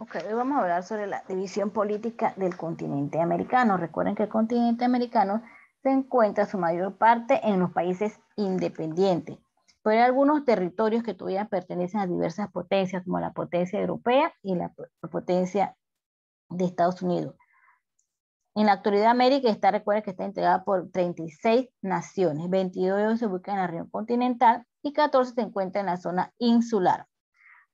Ok, hoy vamos a hablar sobre la división política del continente americano. Recuerden que el continente americano se encuentra su mayor parte en los países independientes, pero hay algunos territorios que todavía pertenecen a diversas potencias, como la potencia europea y la potencia de Estados Unidos. En la actualidad América está, recuerden que está integrada por 36 naciones, 22 se ubican en la región continental y 14 se encuentran en la zona insular.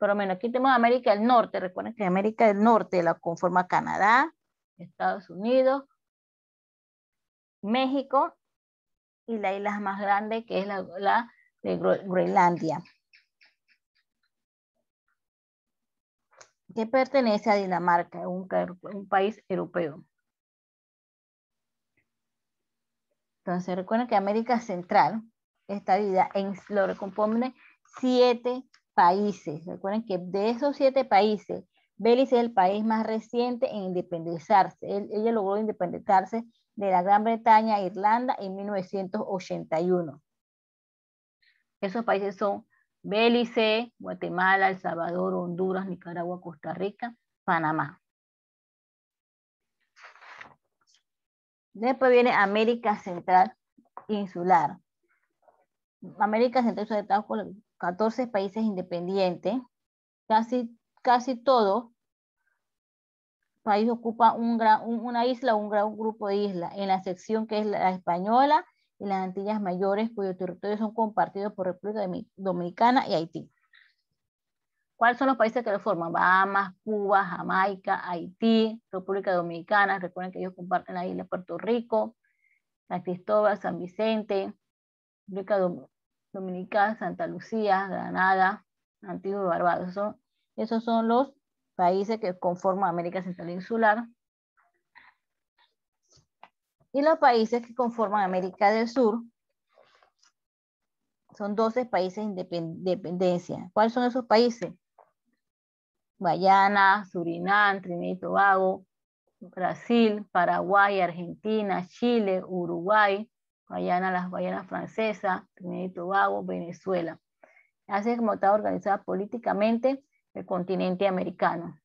Por lo menos aquí tenemos América del Norte, recuerden que América del Norte la conforma Canadá, Estados Unidos, México y la isla más grande que es la, de Groenlandia. que pertenece a Dinamarca, un, un país europeo. Entonces recuerden que América Central está dividida en, lo recompone siete países. Recuerden que de esos siete países, Belice es el país más reciente en independizarse. ella logró independizarse de la Gran Bretaña e Irlanda en 1981. Esos países son Belice, Guatemala, El Salvador, Honduras, Nicaragua, Costa Rica, Panamá. Después viene América Central Insular. América Central Insular 14 países independientes. Casi, casi todo país ocupa un una isla o un gran grupo de islas. En la sección que es la española y las Antillas Mayores, cuyos territorios son compartidos por República Dominicana y Haití. ¿Cuáles son los países que lo forman? Bahamas, Cuba, Jamaica, Haití, República Dominicana. Recuerden que ellos comparten la isla Puerto Rico, San Cristóbal, San Vicente, República Santa Lucía, Granada, Antigua y Barbados. esos son los países que conforman América Central Insular. Y los países que conforman América del Sur son 12 países de independencia. ¿Cuáles son esos países? Guayana, Surinam, Trinidad y Tobago, Brasil, Paraguay, Argentina, Chile, Uruguay, Guayana, las Guayanas francesas, Trinidad y Tobago, Venezuela. Así como está organizada políticamente el continente americano.